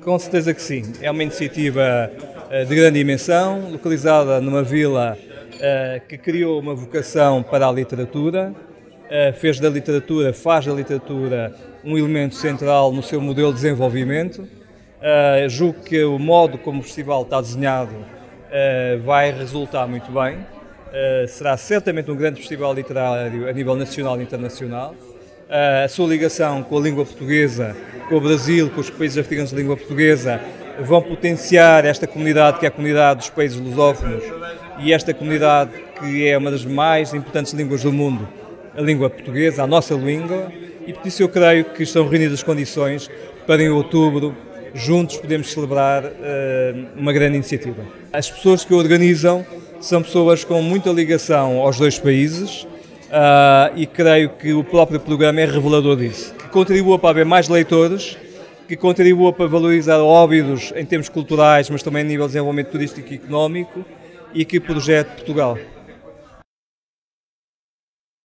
Com certeza que sim. É uma iniciativa eh, de grande dimensão, localizada numa vila eh, que criou uma vocação para a literatura, eh, fez da literatura, faz da literatura um elemento central no seu modelo de desenvolvimento. Julgo que o modo como o festival está desenhado vai resultar muito bem. Será certamente um grande festival literário a nível nacional e internacional a sua ligação com a língua portuguesa, com o Brasil, com os países africanos de língua portuguesa, vão potenciar esta comunidade que é a comunidade dos países lusófonos e esta comunidade que é uma das mais importantes línguas do mundo, a língua portuguesa, a nossa língua, e por isso eu creio que estão reunidas as condições para em outubro juntos podemos celebrar uh, uma grande iniciativa. As pessoas que organizam são pessoas com muita ligação aos dois países, Uh, e creio que o próprio programa é revelador disso. Contribua para haver mais leitores, que contribua para valorizar Óbidos em termos culturais, mas também a nível de desenvolvimento turístico e económico e que projete Portugal.